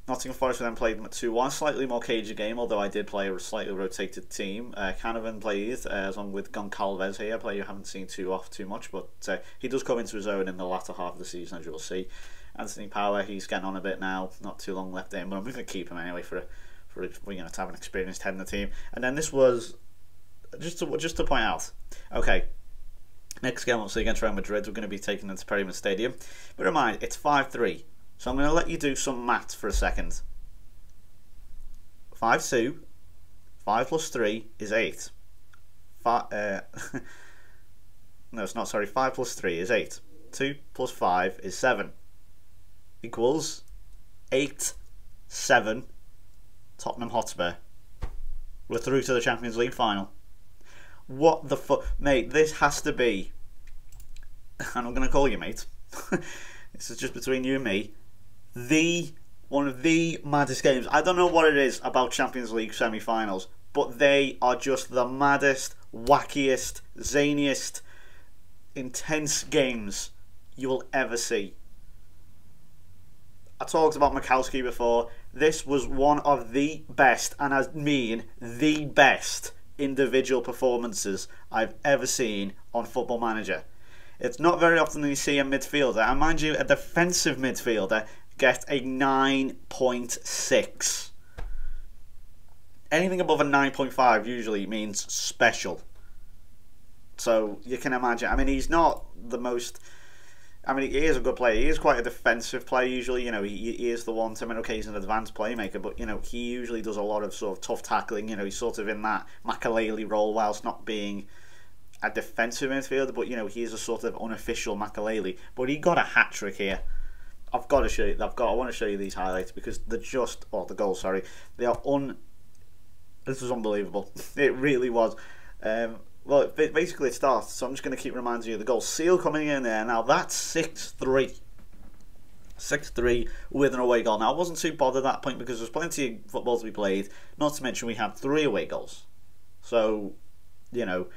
Nottingham Forest then played them 2 1, slightly more cagey game, although I did play a slightly rotated team. Uh, Canavan played uh, along with Goncalves here, a player you haven't seen too off too much, but uh, he does come into his own in the latter half of the season, as you'll see. Anthony Power, he's getting on a bit now, not too long left in, but I'm going to keep him anyway for a for you know to have an experienced head in the team. And then this was just to just to point out, okay. Next game, obviously against Real Madrid, we're going to be taking into Perryman Stadium. But remind, it's five three, so I'm going to let you do some maths for a second. Five two, five plus three is eight. Five, uh, no, it's not. Sorry, five plus three is eight. Two plus five is seven. Equals eight, seven, Tottenham Hotspur. We're through to the Champions League final. What the fuck? Mate, this has to be. And I'm not going to call you, mate. this is just between you and me. The. One of the maddest games. I don't know what it is about Champions League semi finals, but they are just the maddest, wackiest, zaniest, intense games you will ever see. I talked about Mikowski before. This was one of the best, and I mean the best, individual performances I've ever seen on Football Manager. It's not very often that you see a midfielder, and mind you, a defensive midfielder get a 9.6. Anything above a 9.5 usually means special. So you can imagine. I mean, he's not the most I mean, he is a good player. He is quite a defensive player usually. You know, he, he is the one. I mean, okay, he's an advanced playmaker, but you know, he usually does a lot of sort of tough tackling. You know, he's sort of in that Makelele role whilst not being a defensive midfielder. But you know, he is a sort of unofficial Makelele. But he got a hat trick here. I've got to show you. I've got. I want to show you these highlights because they're just. Or the goals. Sorry, they are un. This was unbelievable. It really was. Um, well, it, basically it starts. So I'm just going to keep reminding you the goal. Seal coming in there now. That's six three. 6 3 with an away goal. Now, I wasn't too bothered at that point because there's plenty of football to be played. Not to mention, we had three away goals. So, you know,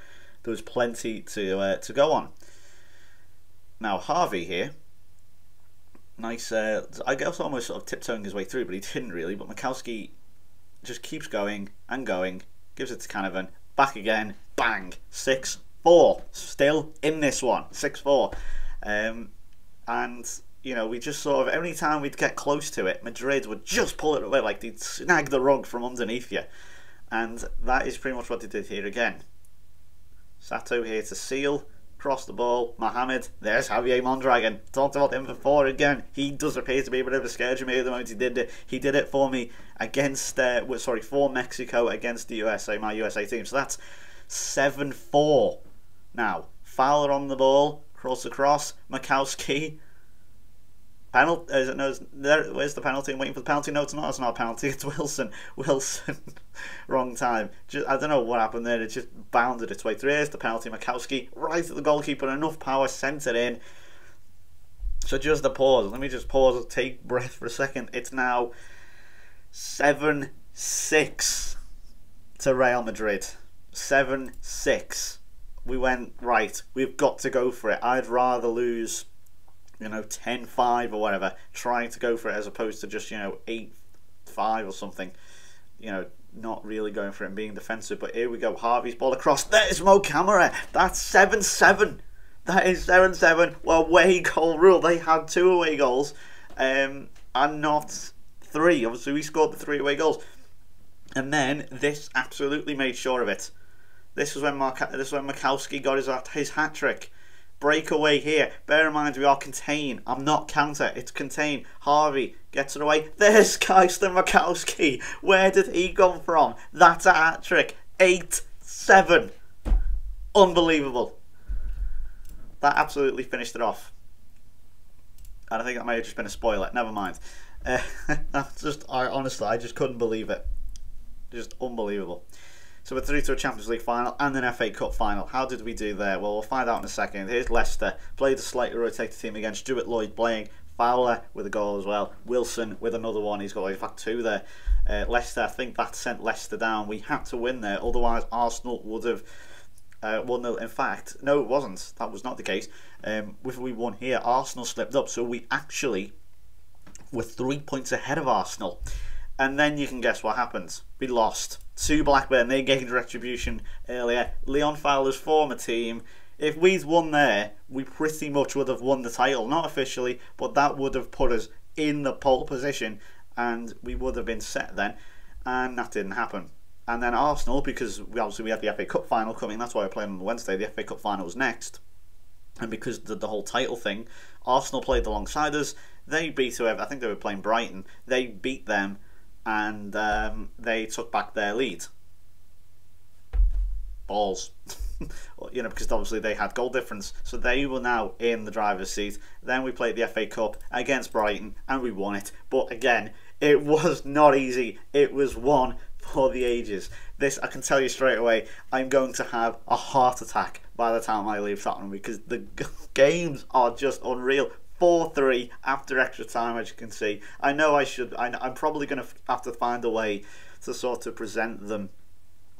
there was plenty to uh, to go on. Now, Harvey here nice. Uh, I guess almost sort of tiptoeing his way through, but he didn't really. But Mikowski just keeps going and going, gives it to Canavan, back again, bang, six four, still in this one, six four, um, and you know we just sort of every time we'd get close to it, Madrid would just pull it away like they'd snag the rug from underneath you, and that is pretty much what they did here again. Sato here to seal cross the ball. Mohamed, there's Javier Mondragon. Talked about him before again. He does appear to be a bit of a scourge me at the moment. He did it. He did it for me against, uh, sorry, for Mexico against the USA, my USA team. So that's 7 4 now. Fowler on the ball, cross across. Mikowski Penalty? Uh, is it, no, there, where's the penalty? I'm waiting for the penalty. No, it's not. It's not a penalty. It's Wilson. Wilson. Wrong time. Just, I don't know what happened there. It just bounded its way through. Here's the penalty. Mikowski right at the goalkeeper. Enough power. Sent it in. So just a pause. Let me just pause. Take breath for a second. It's now 7 6 to Real Madrid. 7 6. We went, right, we've got to go for it. I'd rather lose you know, 10 5 or whatever, trying to go for it as opposed to just, you know, 8 5 or something, you know, not really going for it and being defensive. But here we go, Harvey's ball across. There's Mo Kamara. That's 7 7. That is 7 7. Well, away goal rule. They had two away goals um, and not three. Obviously, we scored the three away goals. And then this absolutely made sure of it. This was when Mark, this was when Mikowski got his his hat trick breakaway here. Bear in mind we are contain. I'm not counter. It's contain. Harvey gets it away. There's Keister Mikowski. Where did he come from? That's a hat trick. 8-7. Unbelievable. That absolutely finished it off. And I think that may have just been a spoiler. Never mind. Uh, just, I honestly, I just couldn't believe it. Just unbelievable. So we're through to a Champions League final and an FA Cup final. How did we do there? Well, we'll find out in a second. Here's Leicester. Played a slightly rotated team against Stuart Lloyd playing. Fowler with a goal as well. Wilson with another one. He's got, in fact, two there. Uh, Leicester, I think that sent Leicester down. We had to win there. Otherwise, Arsenal would have uh, 1 0. In fact, no, it wasn't. That was not the case. Um, if we won here, Arsenal slipped up. So we actually were three points ahead of Arsenal. And then you can guess what happens. We lost to Blackburn. They gained retribution earlier. Leon Fowler's former team. If we'd won there, we pretty much would have won the title. Not officially, but that would have put us in the pole position and we would have been set then. And that didn't happen. And then Arsenal, because we obviously we had the FA Cup final coming, that's why we're playing on Wednesday. The FA Cup final was next. And because the, the whole title thing, Arsenal played alongside us. They beat whoever, I think they were playing Brighton. They beat them and um, they took back their lead. Balls. you know, because obviously they had goal difference. So they were now in the driver's seat. Then we played the FA Cup against Brighton and we won it. But again, it was not easy. It was one for the ages. This, I can tell you straight away, I'm going to have a heart attack by the time I leave Tottenham because the games are just unreal. 4 3 after extra time, as you can see. I know I should, I, am probably going to have to find a way to sort of present them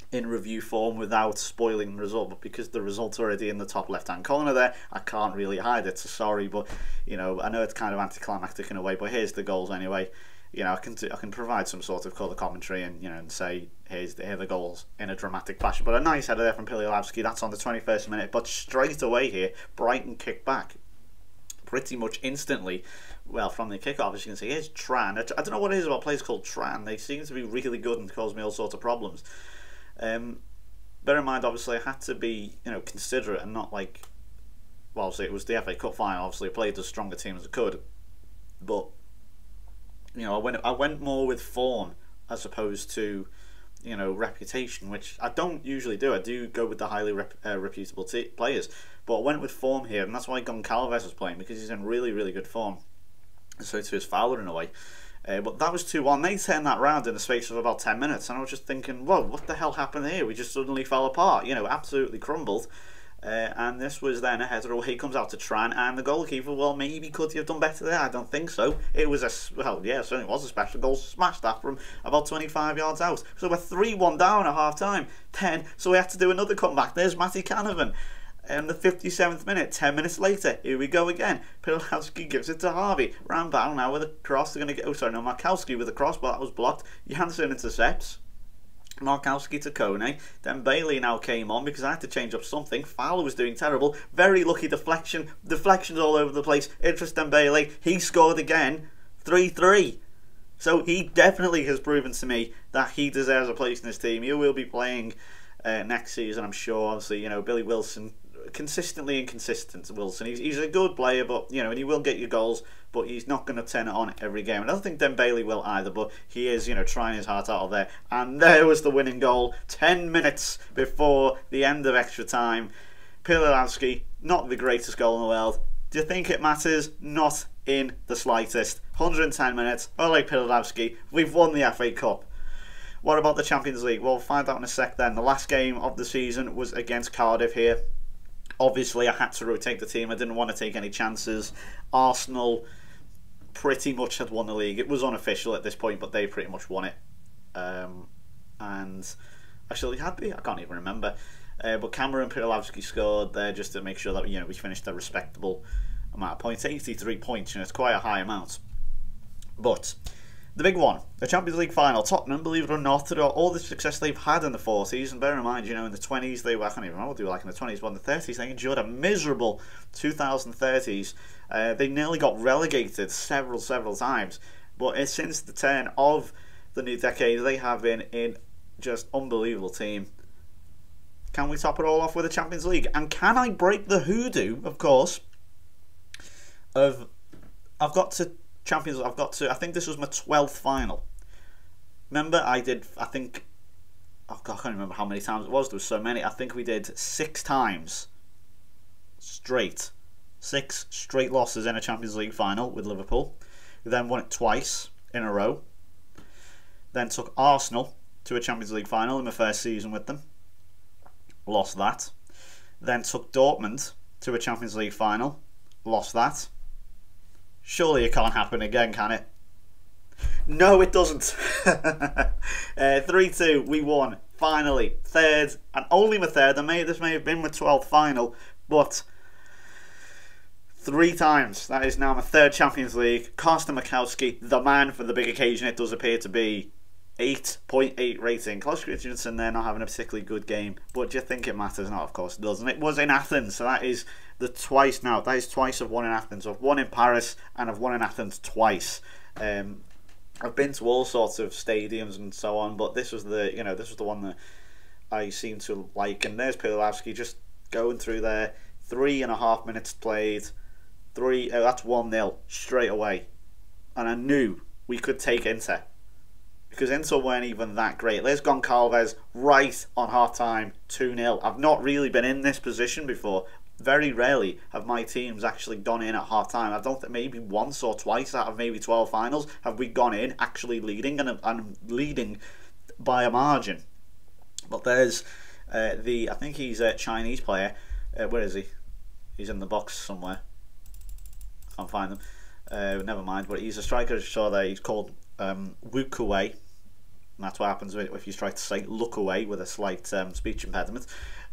in review form without spoiling the result, but because the result's already in the top left hand corner there, I can't really hide it. So sorry, but you know, I know it's kind of anticlimactic in a way, but here's the goals anyway. You know, I can I can provide some sort of colour commentary and you know and say here's the, here the goals in a dramatic fashion. But a nice header there from Pilialavsky. That's on the 21st minute. But straight away here, Brighton kick back pretty much instantly. Well, from the kickoff, as you can see, here's Tran. I don't know what it is about players called Tran. They seem to be really good and cause me all sorts of problems. Um, bear in mind, obviously, I had to be you know considerate and not like. Well, obviously, it was the FA Cup final. Obviously, I played as strong a team as I could, but you know, I went I went more with form as opposed to you know reputation, which I don't usually do. I do go with the highly rep, uh, reputable players. But I went with form here, and that's why Goncalves was playing because he's in really, really good form. So to his Fowler in a way. Uh, but that was 2 1. They turned that round in the space of about 10 minutes, and I was just thinking, whoa, what the hell happened here? We just suddenly fell apart, you know, absolutely crumbled. Uh, and this was then a header away comes out to Tran, and the goalkeeper, well, maybe could he have done better there? I don't think so. It was a, well, yeah, certainly was a special goal, smashed that from about 25 yards out. So we're 3 1 down at half time. 10, so we had to do another comeback. There's Matty Canavan. And the 57th minute, 10 minutes later, here we go again. Pilowski gives it to Harvey. Rambal now with a cross. They're going to get, oh, sorry, no, Markowski with a cross, but that was blocked. Janssen intercepts. Markowski to Kone. Dembele now came on because I had to change up something. Fowler was doing terrible. Very lucky deflection. Deflections all over the place. Idris Dembele. He scored again. 3 3. So he definitely has proven to me that he deserves a place in this team. He will be playing uh, next season, I'm sure. Obviously, you know, Billy Wilson consistently inconsistent. Wilson, he's, he's a good player, but you know, and he will get you goals, but he's not going to turn it on every game. I don't think Dembele will either, but he is, you know, trying his heart out there. And there was the winning goal, ten minutes before the end of extra time. Pilanovsky, not the greatest goal in the world. Do you think it matters? Not in the slightest. 110 minutes. Ole Pilanovsky, we've won the FA Cup. What about the Champions League? Well, we'll find out in a sec then. The last game of the season was against Cardiff here. Obviously, I had to rotate the team. I didn't want to take any chances. Arsenal pretty much had won the league. It was unofficial at this point, but they pretty much won it. Um, and actually, had they? I can't even remember. Uh, but Cameron Pilalovsky scored there just to make sure that you know we finished a respectable amount of points. 83 points, you know, it's quite a high amount. But the big one, the Champions League final. Tottenham, believe it or not, all the success they've had in the 40s, and bear in mind, you know, in the 20s, they were, I can't even remember what they were like in the 20s, but in the 30s, they endured a miserable 2030s. Uh, they nearly got relegated several, several times. But since the turn of the new decade, they have been in just unbelievable team. Can we top it all off with the Champions League? And can I break the hoodoo, of course, of I've got to Champions, I've got to. I think this was my twelfth final. Remember, I did. I think. Oh God, I can't remember how many times it was. There was so many. I think we did six times straight. Six straight losses in a Champions League final with Liverpool. We then won it twice in a row. Then took Arsenal to a Champions League final in my first season with them. Lost that. Then took Dortmund to a Champions League final. Lost that. Surely it can't happen again, can it? No, it doesn't. uh, 3 2, we won. Finally, third, and only my third. I may, this may have been my 12th final, but three times. That is now my third Champions League. Carsten Makowski, the man for the big occasion, it does appear to be. 8.8 rating. Klaus Christensen there not having a particularly good game, but do you think it matters? Not, of course it doesn't. It was in Athens, so that is the twice now. That is twice I've won in Athens. I've won in Paris and I've won in Athens twice. Um, I've been to all sorts of stadiums and so on, but this was the you know this was the one that I seem to like. And there's Pilavsky just going through there. Three and a half minutes played. Three. Oh, that's one 0 straight away, and I knew we could take Inter because Inter weren't even that great. There's Goncalves right on half time, 2 0. I've not really been in this position before very rarely have my teams actually gone in at half time. I don't think maybe once or twice out of maybe 12 finals have we gone in actually leading and, and leading by a margin. But there's uh, the, I think he's a Chinese player. Uh, where is he? He's in the box somewhere. Can't find him. Uh, never mind. But he's a striker. I saw there. He's called um, Wu Kuei. And that's what happens if you try to say look away with a slight um, speech impediment.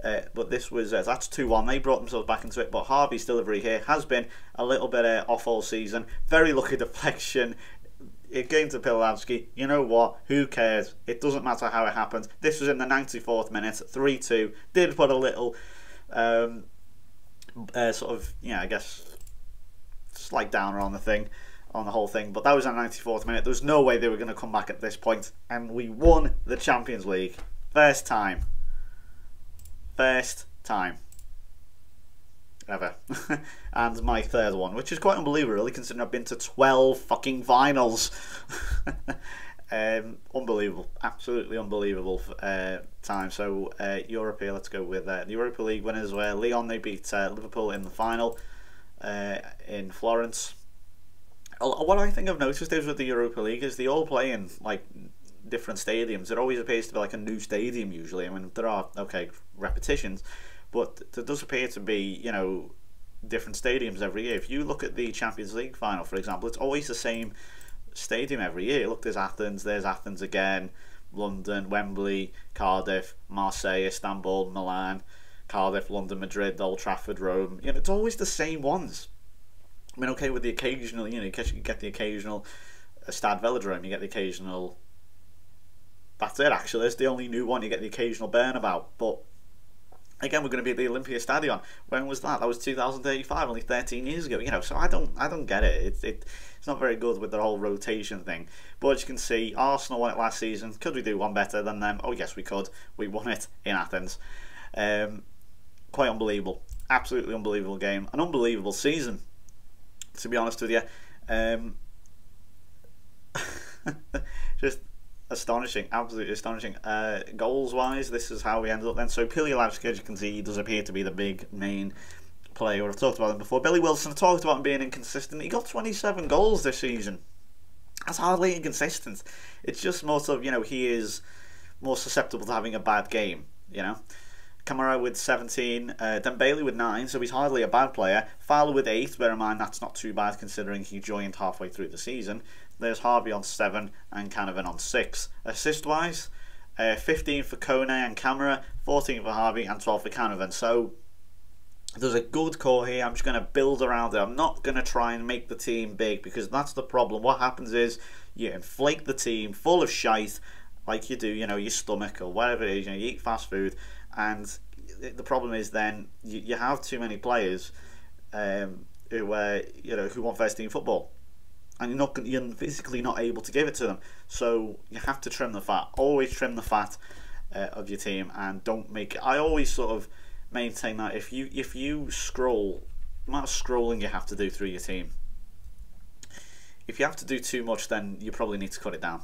Uh, but this was uh, that's 2 1. They brought themselves back into it. But Harvey's delivery here has been a little bit uh, off all season. Very lucky deflection. It came to Pilansky. You know what? Who cares? It doesn't matter how it happened. This was in the 94th minute, 3 2. Did put a little um, uh, sort of, yeah, I guess, slight downer on the thing on the whole thing. But that was our 94th minute. There was no way they were going to come back at this point, and we won the Champions League first time first time ever. and my third one, which is quite unbelievable, really, considering I've been to 12 fucking finals. um, unbelievable. Absolutely unbelievable uh, time. So, uh, Europe here, let's go with uh, the Europa League winners were Lyon, they beat uh, Liverpool in the final uh, in Florence. What I think I've noticed is with the Europa League is they all play in like different stadiums. It always appears to be like a new stadium usually. I mean, there are okay repetitions, but there does appear to be you know different stadiums every year. If you look at the Champions League final, for example, it's always the same stadium every year. Look, there's Athens, there's Athens again, London, Wembley, Cardiff, Marseille, Istanbul, Milan, Cardiff, London, Madrid, Old Trafford, Rome. You know, it's always the same ones. I mean, okay, with the occasional, you know, you get the occasional uh, Stade Velodrome, you get the occasional. That's it, actually. It's the only new one. You get the occasional Bernabeu. but again, we're going to be at the Olympia Stadion. When was that? That was 2035, only 13 years ago. You know, so I don't, I don't get it. It, it. It's not very good with the whole rotation thing. But as you can see, Arsenal won it last season. Could we do one better than them? Oh yes, we could. We won it in Athens. Um, quite unbelievable. Absolutely unbelievable game. An unbelievable season to be honest with you. Um, just astonishing, absolutely astonishing. Uh, goals wise, this is how we ended up then. So Pilialavsky, as you can see, does appear to be the big main player. I've talked about him before. Billy Wilson, I talked about him being inconsistent. He got 27 goals this season. That's hardly inconsistent. It's just more sort of, you know, he is more susceptible to having a bad game, you know. Kamara with 17, uh, Dembele with 9, so he's hardly a bad player. Fowler with 8, bear in mind that's not too bad considering he joined halfway through the season. There's Harvey on 7 and Canavan on 6. Assist wise, uh, 15 for Kone and Kamara, 14 for Harvey, and 12 for Canavan. So there's a good core here. I'm just going to build around it. I'm not going to try and make the team big because that's the problem. What happens is you inflate the team full of shite like you do, you know, your stomach or whatever it is. You know, you eat fast food and the problem is then you, you have too many players um, who uh, you know who want first team football, and you're not you're physically not able to give it to them. So you have to trim the fat. Always trim the fat uh, of your team, and don't make. I always sort of maintain that if you if you scroll, amount of scrolling you have to do through your team. If you have to do too much, then you probably need to cut it down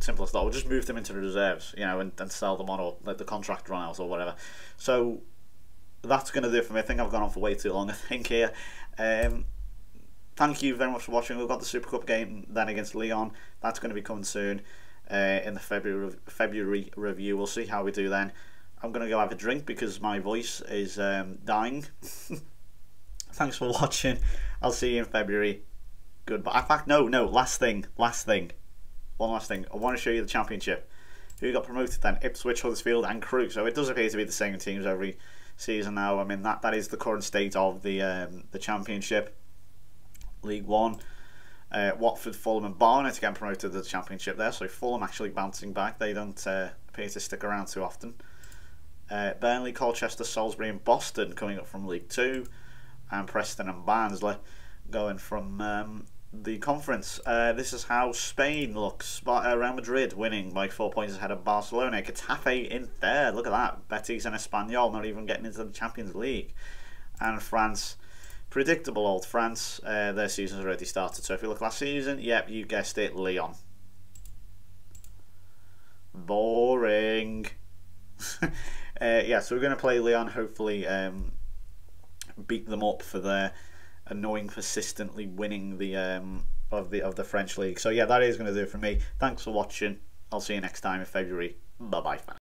simple as that. We'll just move them into the reserves, you know, and, and sell them on or let the contract run out or whatever. So that's going to do it for me. I think I've gone on for way too long. I think here. Um, thank you very much for watching. We've got the Super Cup game then against Lyon. That's going to be coming soon uh, in the February February review. We'll see how we do then. I'm going to go have a drink because my voice is um, dying. Thanks for watching. I'll see you in February. Goodbye. In fact, no, no. Last thing. Last thing one last thing. I want to show you the championship. Who got promoted then? Ipswich, Huddersfield, and Crewe. So it does appear to be the same teams every season now. I mean that that is the current state of the um, the championship. League One. Uh, Watford, Fulham, and Barnet getting promoted to the championship there. So Fulham actually bouncing back. They don't uh, appear to stick around too often. Uh, Burnley, Colchester, Salisbury, and Boston coming up from League Two, and Preston and Barnsley going from um, the conference. Uh, this is how Spain looks. Uh, Real Madrid winning by four points ahead of Barcelona. Getafe in third. Look at that. Betis and Espanyol not even getting into the Champions League. And France, predictable old France. Uh, their season's already started. So if you look last season, yep, you guessed it, Lyon. Boring. uh, yeah, so we're going to play Lyon. Hopefully, um, beat them up for their annoying persistently winning the um, of the of the French league. So yeah, that is going to do it for me. Thanks for watching. I'll see you next time in February. Bye bye.